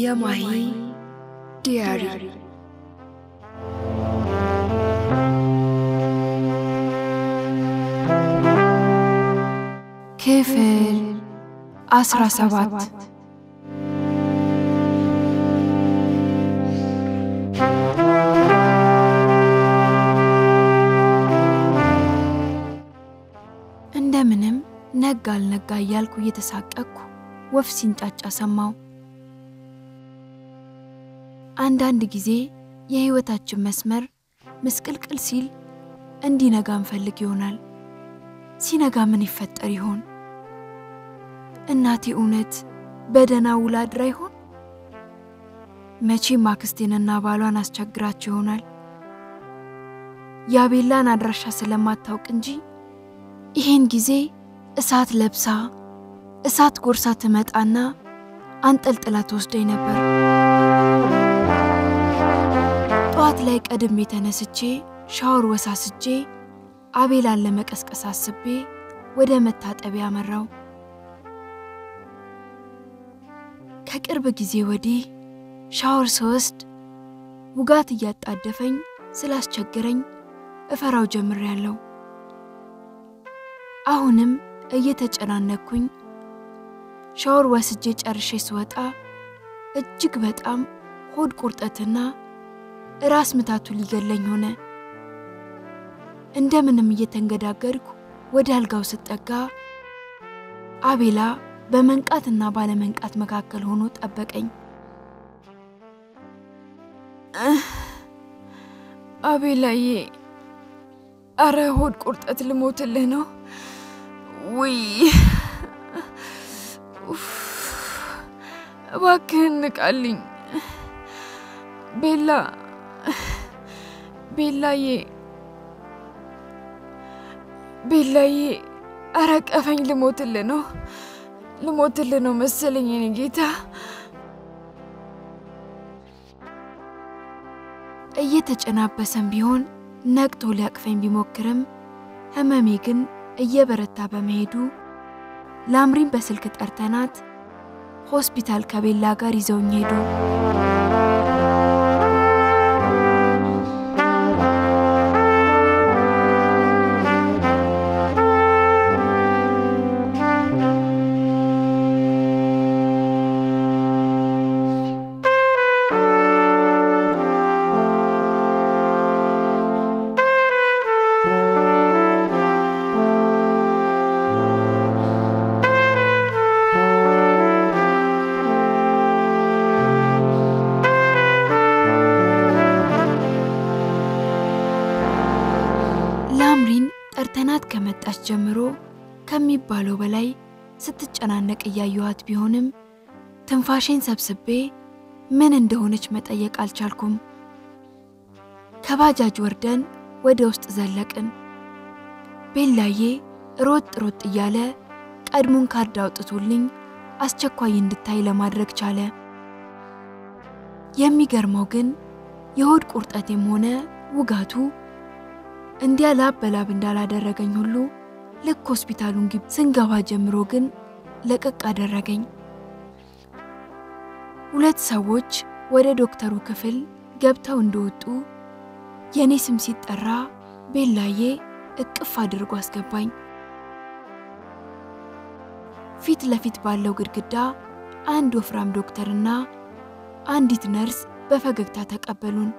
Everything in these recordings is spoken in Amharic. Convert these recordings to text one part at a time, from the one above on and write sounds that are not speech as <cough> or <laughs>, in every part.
የማሂ ዲያሪ። ክፍል አስራ ሰባት ነጋ አልነጋ እያልኩ እየተሳቀቅኩ ወፍ ሲንጫጫ ሰማው። አንዳንድ ጊዜ የሕይወታችን መስመር ምስቅልቅል ሲል እንዲነጋ እንፈልግ ይሆናል። ሲነጋ ምን ይፈጠር ይሆን? እናቴ እውነት በደህና ውላ አድራ ይሆን? መቼም አክስቴንና ባሏን አስቸግራቸው ይሆናል። የአቤላን አድራሻ ስለማታውቅ እንጂ ይሄን ጊዜ እሳት ለብሳ እሳት ጎርሳ ትመጣና አንጠልጥላ ትወስደኝ ነበር። ጠዋት ላይ ቀድሜ ተነስቼ ሻወር ወሳስጄ አቤላን ለመቀስቀስ አስቤ ወደ መታጠቢያ አመራው። ከቅርብ ጊዜ ወዲህ ሻወር ስወስድ ውጋት እያጣደፈኝ ስላስቸገረኝ እፈራው ጀምሬያለሁ። አሁንም እየተጨናነኩኝ ሻወር ወስጄ ጨርሼ ስወጣ እጅግ በጣም ሆድ ቁርጠትና ራስ ምታቱ ሊገለኝ ሆነ። እንደምንም እየተንገዳገድኩ ወደ አልጋው ስጠጋ አቤላ በመንቃትና ባለመንቃት መካከል ሆኖ ጠበቀኝ። አቤላዬ፣ አረ ሆድ ቁርጠት ልሞትልህ ነው። ውይ እባክህን ንቃልኝ። ቤላ ቤላዬ ቤላዬ፣ አረ ቀፈኝ፣ ነው ልሞትልህ ነው መሰለኝ የኔ ጌታ። እየተጨናበሰም ቢሆን ነቅቶ ሊያቅፈኝ ቢሞክርም ህመሜ ግን እየበረታ በመሄዱ ላምሪን በስልክ ጠርተናት ሆስፒታል ከቤላ ጋር ይዘውኝ ሄዱ። እያየኋት ቢሆንም ትንፋሼን ሰብስቤ ምን እንደሆነች መጠየቅ አልቻልኩም። ከባጃጅ ወርደን ወደ ውስጥ ዘለቅን። ቤላዬ ሮጥ ሮጥ እያለ ቀድሞን ካርድ አውጥቶልኝ አስቸኳይ እንድታይ ለማድረግ ቻለ። የሚገርመው ግን የሆድ ቁርጠቴም ሆነ ውጋቱ እንዲያ ላብ በላብ እንዳላደረገኝ ሁሉ ልክ ሆስፒታሉን ግቢ ስንገባ ጀምሮ ግን ለቀቅ አደረገኝ። ሁለት ሰዎች ወደ ዶክተሩ ክፍል ገብተው እንደወጡ የእኔ ስም ሲጠራ ቤላዬ እቅፍ አድርጎ አስገባኝ። ፊት ለፊት ባለው ግድግዳ አንድ ወፍራም ዶክተርና አንዲት ነርስ በፈገግታ ተቀበሉን።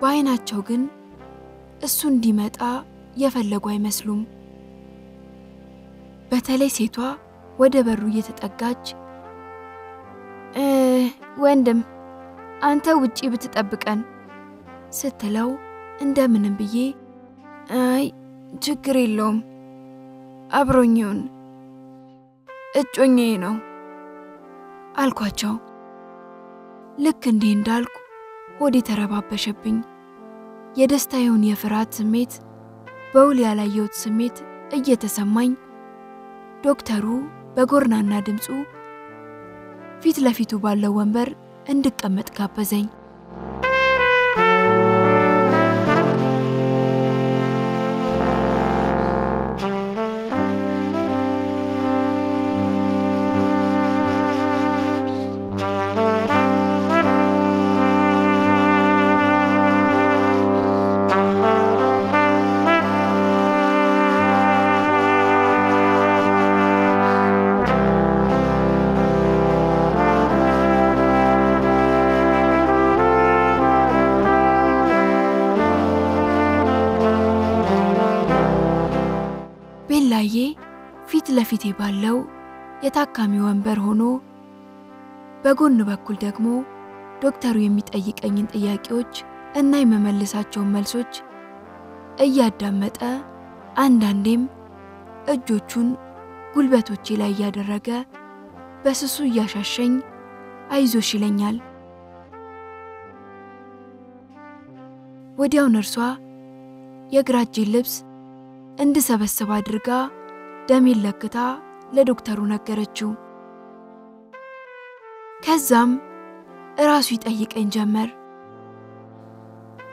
በዓይናቸው ግን እሱ እንዲመጣ የፈለጉ አይመስሉም። በተለይ ሴቷ ወደ በሩ እየተጠጋች ወንድም አንተ ውጪ ብትጠብቀን ስትለው እንደምንም ብዬ አይ ችግር የለውም አብሮኝውን እጮኛዬ ነው አልኳቸው። ልክ እንዲህ እንዳልኩ ሆዴ ተረባበሸብኝ። የደስታዬውን የፍርሃት ስሜት በውል ያላየሁት ስሜት እየተሰማኝ ዶክተሩ በጎርናና ድምፁ ፊት ለፊቱ ባለው ወንበር እንድቀመጥ ጋበዘኝ። ለፊቴ ባለው የታካሚ ወንበር ሆኖ በጎን በኩል ደግሞ ዶክተሩ የሚጠይቀኝን ጥያቄዎች እና የመመልሳቸውን መልሶች እያዳመጠ አንዳንዴም እጆቹን ጉልበቶቼ ላይ እያደረገ በስሱ እያሻሸኝ አይዞሽ ይለኛል። ወዲያው ነርሷ የግራ እጄን ልብስ እንድሰበስብ አድርጋ ደሜን ለክታ ለዶክተሩ ነገረችው። ከዛም እራሱ ይጠይቀኝ ጀመር።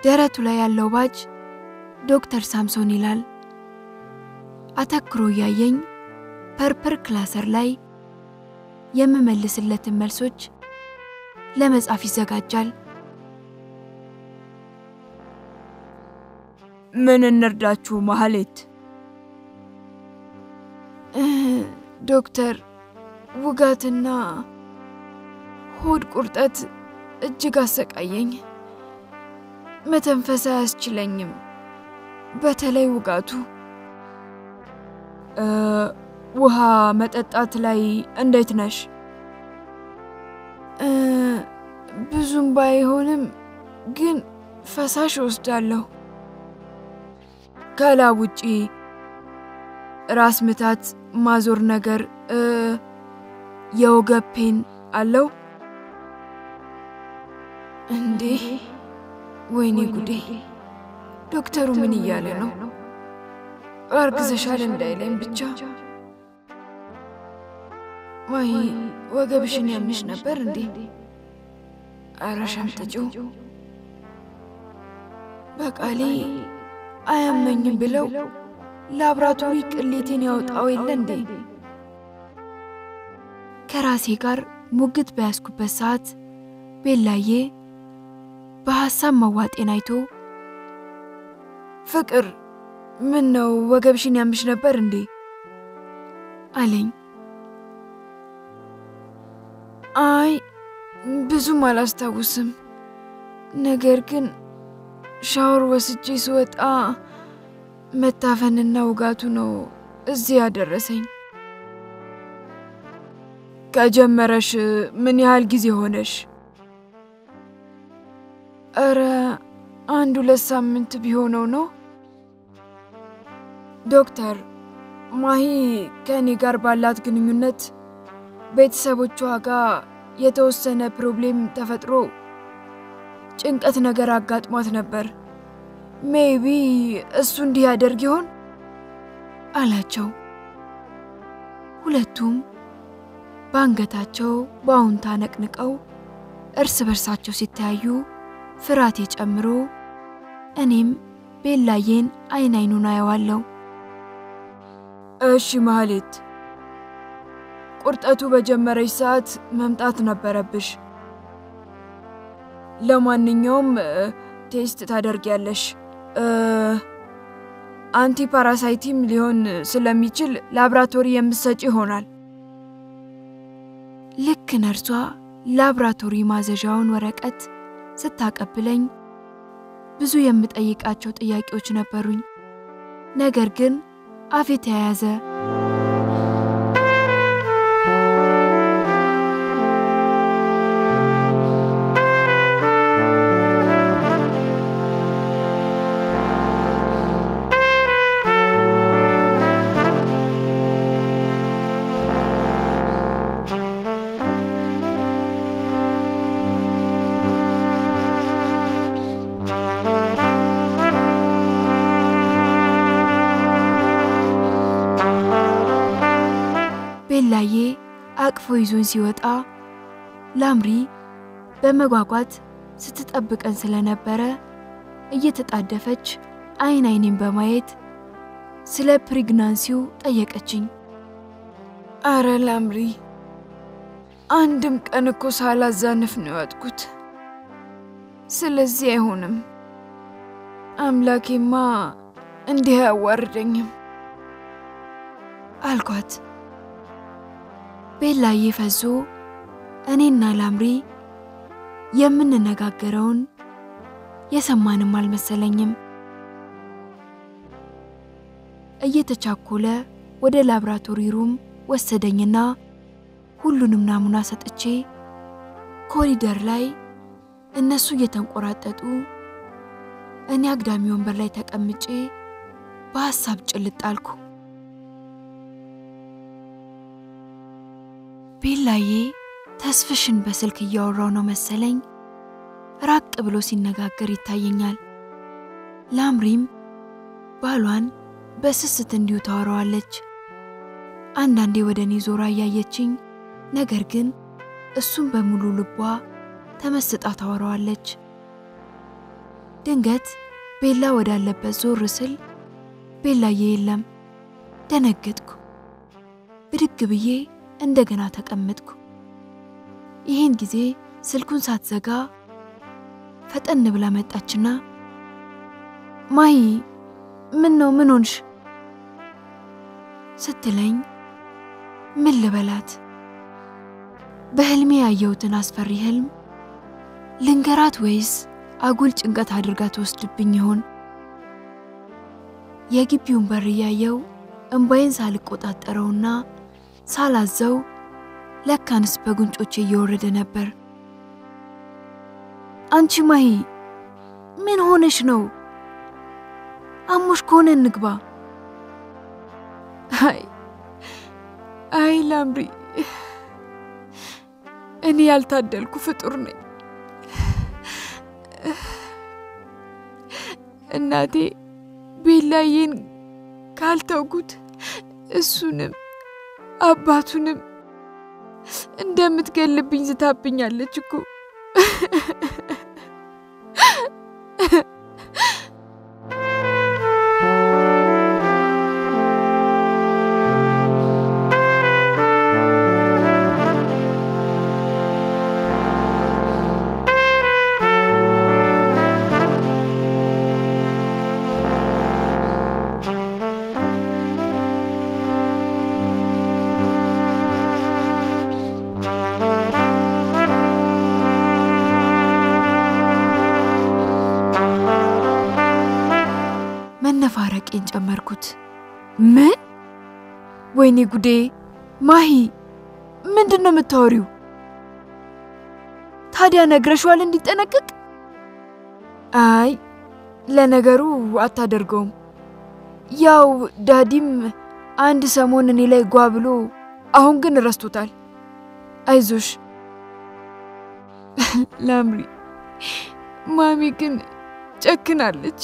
ደረቱ ላይ ያለው ባጅ ዶክተር ሳምሶን ይላል። አተኩሮ እያየኝ purple ክላሰር ላይ የምመልስለትን መልሶች ለመጻፍ ይዘጋጃል። ምን እንርዳችሁ ማህሌት? ዶክተር ውጋትና ሆድ ቁርጠት እጅግ አሰቃየኝ። መተንፈስ አያስችለኝም። በተለይ ውጋቱ። ውሃ መጠጣት ላይ እንዴት ነሽ? ብዙም ባይሆንም ግን ፈሳሽ እወስዳለሁ። ከላብ ውጪ ራስ ምታት፣ ማዞር ነገር፣ የወገብ ፔን አለው እንዴ? ወይኔ ጉዴ! ዶክተሩ ምን እያለ ነው? አርግዘሻል እንዳይለኝ ብቻ። ወይ ወገብሽን ያምሽ ነበር እንዴ? አረ ሸምጥጪው። በቃሌ አያመኝም ብለው ላብራቶሪ ቅሌቴን ያወጣው የለ እንዴ? ከራሴ ጋር ሙግት በያዝኩበት ሰዓት ቤላዬ በሐሳብ መዋጤን አይቶ ፍቅር ምን ነው ወገብሽን ያምሽ ነበር እንዴ አለኝ። አይ ብዙም አላስታውስም፣ ነገር ግን ሻወር ወስጄ ስወጣ መታፈንና ውጋቱ ነው እዚህ ያደረሰኝ። ከጀመረሽ ምን ያህል ጊዜ ሆነሽ? እረ አንድ ሁለት ሳምንት ቢሆነው ነው። ዶክተር ማሂ ከእኔ ጋር ባላት ግንኙነት ቤተሰቦቿ ጋር የተወሰነ problem ተፈጥሮ ጭንቀት ነገር አጋጥሟት ነበር። maybe እሱ እንዲህ ያደርግ ይሆን አላቸው። ሁለቱም በአንገታቸው በአዎንታ ነቅንቀው እርስ በርሳቸው ሲተያዩ ፍርሃቴ ጨምሮ እኔም ቤላዬን አይን አይኑን አየዋለሁ። እሺ ማህሌት፣ ቁርጠቱ በጀመረች ሰዓት መምጣት ነበረብሽ። ለማንኛውም test ታደርጊያለሽ። anti parasite ም ሊሆን ስለሚችል ላብራቶሪ የምትሰጪ ይሆናል። ልክ ነርሷ ላብራቶሪ ማዘዣውን ወረቀት ስታቀብለኝ ብዙ የምጠይቃቸው ጥያቄዎች ነበሩኝ። ነገር ግን አፌ ተያያዘ። አቅፎ ይዞኝ ሲወጣ ላምሪ በመጓጓት ስትጠብቀን ስለነበረ እየተጣደፈች አይን አይኔን በማየት ስለ ፕሪግናንሲው ጠየቀችኝ። አረ ላምሪ፣ አንድም ቀን እኮ ሳላዛንፍ ነው የወጥኩት። ስለዚህ አይሆንም። አምላኬማ እንዲህ አያዋርደኝም አልኳት። ቤላዬ ፈዞ እኔና ላምሪ የምንነጋገረውን የሰማንም አልመሰለኝም። እየተቻኮለ ወደ laboratory room ወሰደኝና ሁሉንም ናሙና ሰጥቼ ኮሪደር ላይ እነሱ እየተንቆራጠጡ እኔ አግዳሚ ወንበር ላይ ተቀምጬ በሐሳብ ጭልጥ አልኩ። ቤላዬ ተስፍሽን በስልክ እያወራው ነው መሰለኝ ራቅ ብሎ ሲነጋገር ይታየኛል። ላምሪም ባሏን በስስት እንዲሁ ታወራዋለች። አንዳንዴ ወደ እኔ ዞራ እያየችኝ፣ ነገር ግን እሱም በሙሉ ልቧ ተመስጣ ታወራዋለች። ድንገት ቤላ ወዳለበት ዞር ስል ቤላዬ የለም። ደነገጥኩ። ብድግ ብዬ እንደገና ተቀመጥኩ። ይህን ጊዜ ስልኩን ሳትዘጋ ፈጠን ብላ መጣችና ማሂ ምን ነው ምን ሆንሽ ስትለኝ ምን ልበላት? በህልሜ ያየሁትን አስፈሪ ህልም ልንገራት ወይስ አጉል ጭንቀት አድርጋ ትወስድብኝ ይሆን? የግቢውን በር እያየው እምባዬን ሳልቆጣጠረውና ሳላዘው ለካንስ በጉንጮቼ እየወረደ ነበር። አንቺ ማሂ ምን ሆነሽ ነው? አሞሽ ከሆነ እንግባ። አይ አይ ላምሪ፣ እኔ ያልታደልኩ ፍጡር ነኝ። እናቴ ቤላዬን ካልተውኩት እሱንም አባቱንም እንደምትገልብኝ ዝታብኛለች እኮ። ወይኔ ጉዴ! ማሂ ምንድን ነው የምታወሪው? ታዲያ ነግረሽዋል እንዲጠነቅቅ? አይ ለነገሩ አታደርገውም። ያው ዳዲም አንድ ሰሞን እኔ ላይ ጓ ብሎ አሁን ግን ረስቶታል። አይዞሽ <laughs> ላምሪ። ማሚ ግን ጨክናለች።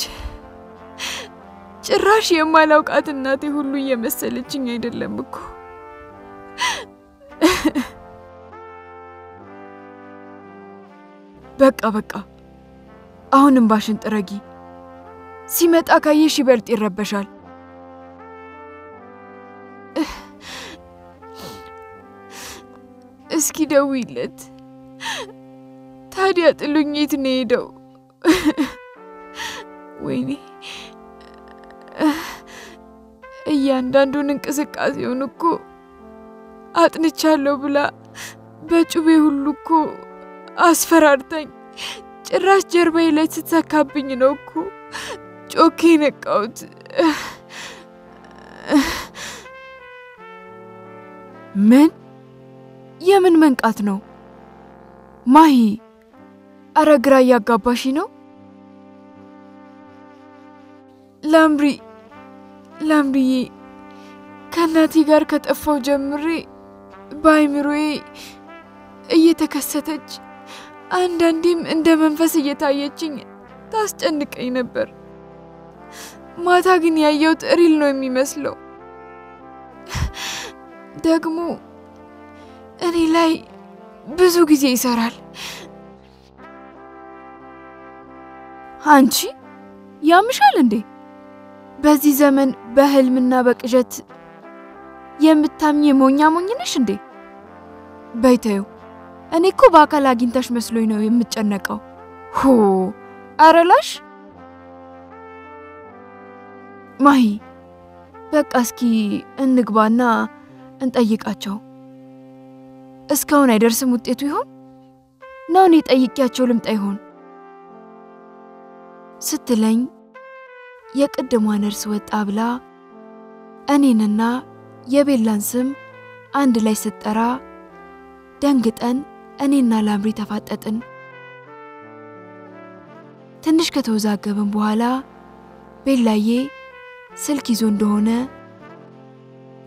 ጭራሽ የማላውቃት እናቴ ሁሉ እየመሰለችኝ አይደለም እኮ። በቃ በቃ፣ አሁን እምባሽን ጥረጊ። ሲመጣ ካየሽ ይበልጥ ይረበሻል። እስኪ ደውይለት። ታዲያ ጥሉኝ የት ነው ሄደው? ወይኔ እያንዳንዱን እንቅስቃሴውን እኮ አጥንቻለሁ ብላ በጩቤ ሁሉ እኮ አስፈራርታኝ ጭራሽ ጀርባዬ ላይ ስትሰካብኝ ነው እኮ ጮኬ ነቃሁት። ምን? የምን መንቃት ነው ማሂ? አረ ግራ እያጋባሽ ነው ላምሪ። ላምሪዬ ከእናቴ ጋር ከጠፋው ጀምሬ በአይምሮዬ እየተከሰተች አንዳንዴም እንደ መንፈስ እየታየችኝ ታስጨንቀኝ ነበር። ማታ ግን ያየሁት ሪል ነው የሚመስለው። ደግሞ እኔ ላይ ብዙ ጊዜ ይሰራል። አንቺ ያምሻል እንዴ? በዚህ ዘመን በህልምና በቅዠት የምታምኝ ሞኛ ሞኝ ነሽ እንዴ? በይተዩ እኔ እኮ በአካል አግኝታሽ መስሎኝ ነው የምጨነቀው። ሆ አረላሽ ማሂ፣ በቃ እስኪ እንግባና እንጠይቃቸው። እስካሁን አይደርስም ውጤቱ ይሆን ነው? እኔ ጠይቄያቸው ልምጣ ይሆን ስትለኝ የቅድሟ ነርስ ወጣ ብላ እኔንና የቤላን ስም አንድ ላይ ስትጠራ ደንግጠን እኔና ላምሪ ተፋጠጥን። ትንሽ ከተወዛገብን በኋላ ቤላዬ ስልክ ይዞ እንደሆነ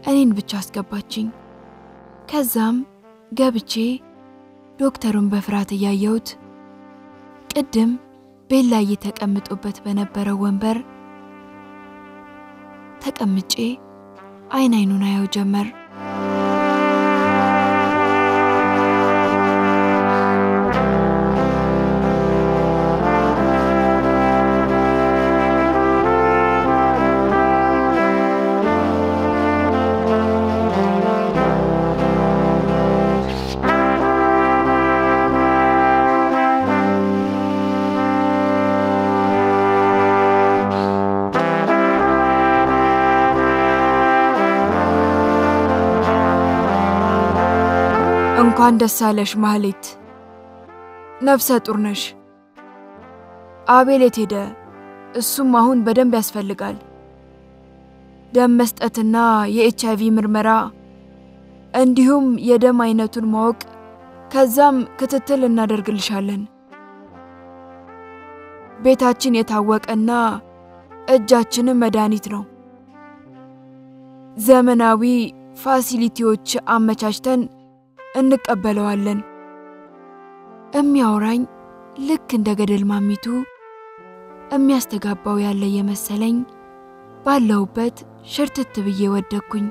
እኔን ብቻ አስገባችኝ። ከዛም ገብቼ ዶክተሩን በፍርሃት እያየሁት ቅድም ቤላዬ ተቀምጦበት በነበረው ወንበር ተቀምጬ አይን አይኑን አየው ጀመር። እንኳን ደስ አለሽ ማህሌት፣ ነፍሰ ጡር ነሽ። አቤል የት ሄደ? እሱም አሁን በደንብ ያስፈልጋል። ደም መስጠትና የኤች አይቪ ምርመራ እንዲሁም የደም አይነቱን ማወቅ፣ ከዛም ክትትል እናደርግልሻለን። ቤታችን የታወቀና እጃችንም መድኃኒት ነው። ዘመናዊ ፋሲሊቲዎች አመቻችተን እንቀበለዋለን። እሚያወራኝ ልክ እንደ ገደል ማሚቱ የሚያስተጋባው ያለ የመሰለኝ ባለሁበት ሽርትት ብዬ ወደቅኩኝ።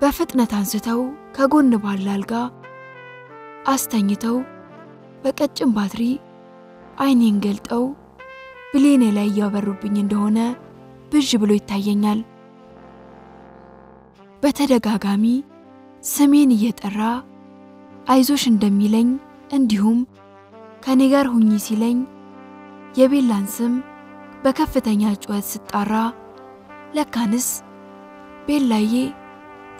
በፍጥነት አንስተው ከጎን ባለ አልጋ አስተኝተው በቀጭን ባትሪ አይኔን ገልጠው ብሌኔ ላይ እያበሩብኝ እንደሆነ ብዥ ብሎ ይታየኛል። በተደጋጋሚ ስሜን እየጠራ አይዞሽ እንደሚለኝ እንዲሁም ከኔ ጋር ሁኚ ሲለኝ የቤላን ስም በከፍተኛ ጩኸት ስጣራ ለካንስ ቤላዬ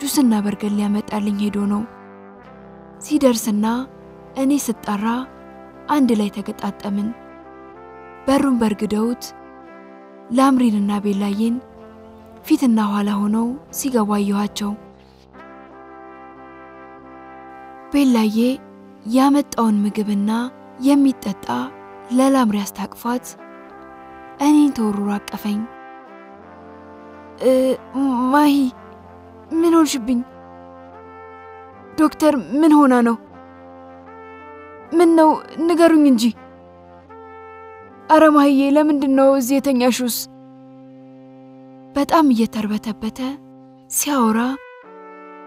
ጁስና በርገን ሊያመጣልኝ ሄዶ ነው። ሲደርስና እኔ ስጣራ አንድ ላይ ተገጣጠምን። በሩን በርግደውት ላምሪንና ቤላዬን ፊትና ኋላ ሆነው ሲገቡ አየኋቸው። ቤላዬ ያመጣውን ምግብና የሚጠጣ ለላምሪ አስታቅፏት እኔን ተወርሮ አቀፈኝ። ማሂ ምን ሆንሽብኝ? ዶክተር ምን ሆና ነው? ምን ነው ንገሩኝ እንጂ። አረ ማሂዬ ለምንድን ነው እዚህ የተኛሹስ? በጣም እየተርበተበተ ሲያወራ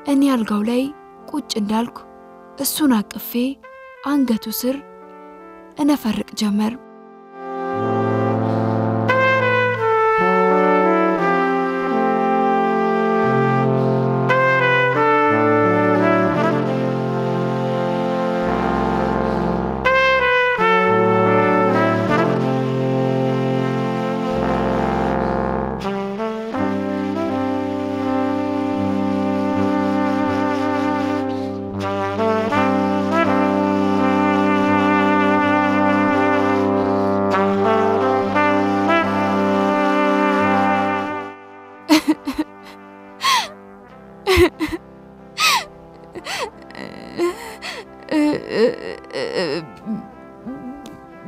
እኔ አልጋው ላይ ቁጭ እንዳልኩ እሱን አቅፌ አንገቱ ስር እነፈርቅ ጀመር።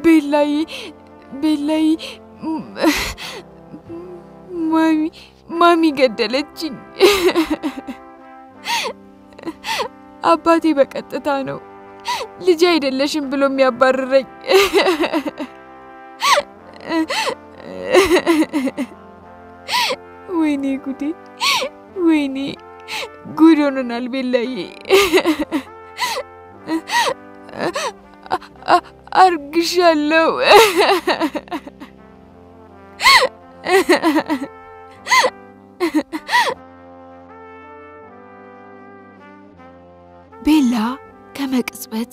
ቤላይ ቤላይ ማሚ ማሚ ገደለችኝ። አባቴ በቀጥታ ነው ልጅ አይደለሽም ብሎ የሚያባርረኝ። ወይኔ ጉዴ! ወይኔ ጉድ ሆነናል ቤላዬ። አርግሻለሁ። ቤላ ከመቅጽበት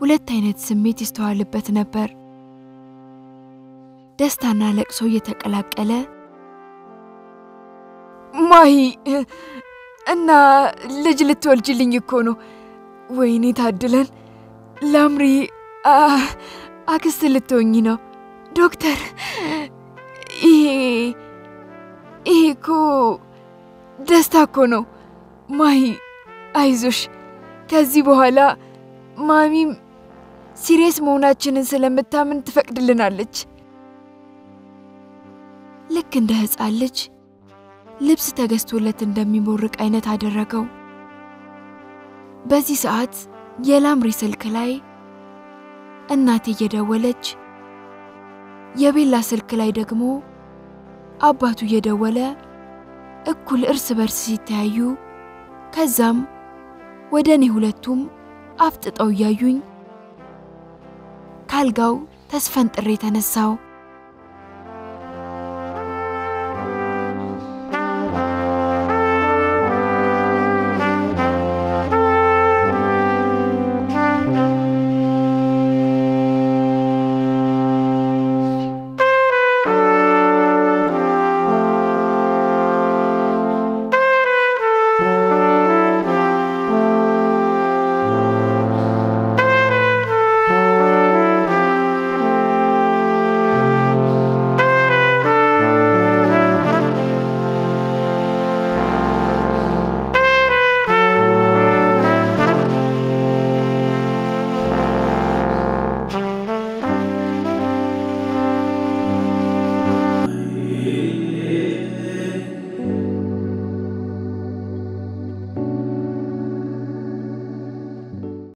ሁለት አይነት ስሜት ይስተዋልበት ነበር። ደስታና ለቅሶ እየተቀላቀለ ማሂ እና ልጅ ልትወልጅልኝ እኮ ነው። ወይኔ ታድለን። ላምሪ አክስት ልትሆኝ ነው። ዶክተር ይሄ ይሄ እኮ ደስታ እኮ ነው። ማሂ አይዞሽ። ከዚህ በኋላ ማሚም serious መሆናችንን ስለምታምን ትፈቅድልናለች። ልክ እንደ ሕፃን ልጅ ልብስ ተገዝቶለት እንደሚቦርቅ አይነት አደረገው። በዚህ ሰዓት የላምሪ ስልክ ላይ እናቴ እየደወለች የቤላ ስልክ ላይ ደግሞ አባቱ እየደወለ እኩል እርስ በርስ ሲተያዩ ከዛም ወደ እኔ ሁለቱም አፍጥጠው እያዩኝ ካልጋው ተስፈንጥሬ ተነሳው።